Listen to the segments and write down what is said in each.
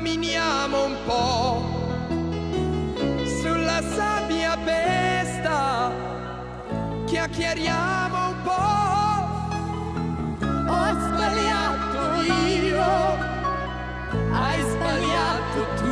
camminiamo un po' sulla sabbia pesta, chiacchieriamo un po'. Ho sbagliato io, hai sbagliato tu.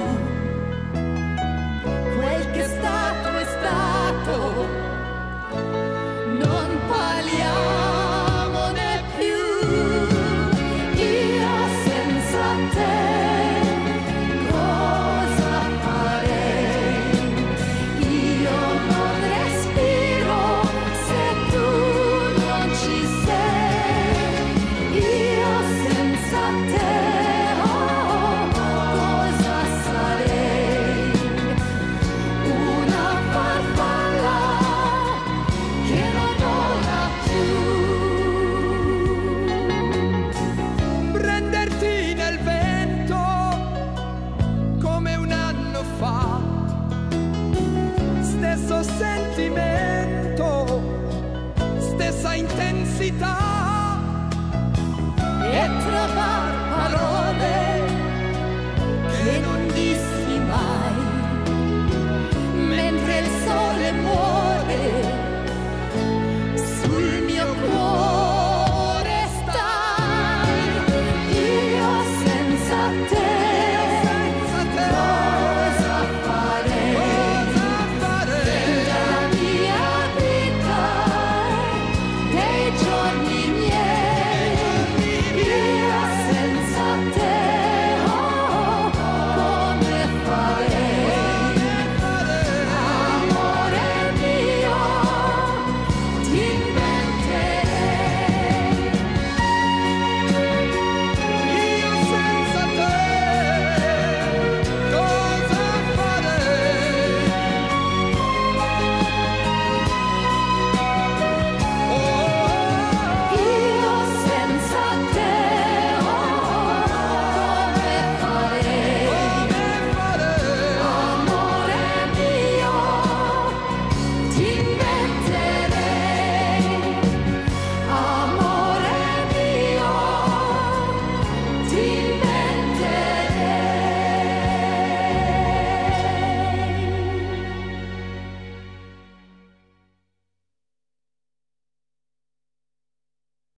sentimento, stessa intensità.